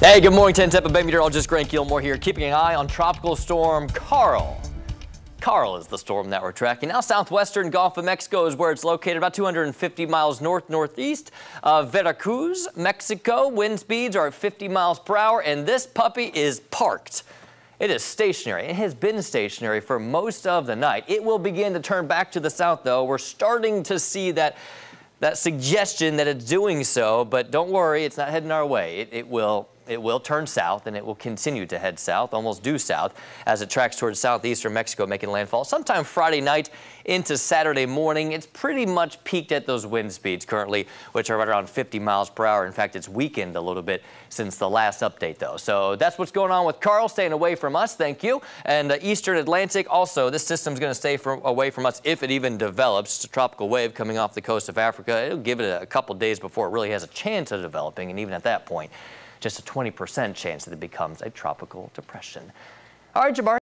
Hey, good morning, 10 Tampa Bay meteorologist Grant Gilmore here, keeping an eye on tropical storm Karl. Karl is the storm that we're tracking. Now, southwestern Gulf of Mexico is where it's located, about 250 miles north-northeast of Veracruz, Mexico. Wind speeds are at 50 miles per hour, and this puppy is parked. It is stationary. It has been stationary for most of the night. It will begin to turn back to the south, though. We're starting to see that that suggestion that it's doing so, but don't worry, it's not heading our way. It, it will it will turn south and it will continue to head south, almost due south, as it tracks towards southeastern Mexico, making landfall sometime Friday night into Saturday morning. It's pretty much peaked at those wind speeds currently, which are right around 50 miles per hour. In fact, it's weakened a little bit since the last update, though. So that's what's going on with Karl staying away from us. Thank you. And uh, eastern Atlantic, also, this system's going to stay from, away from us if it even develops. It's a tropical wave coming off the coast of Africa. It'll give it a couple days before it really has a chance of developing, and even at that point, just a 20% chance that it becomes a tropical depression. All right, Jabari.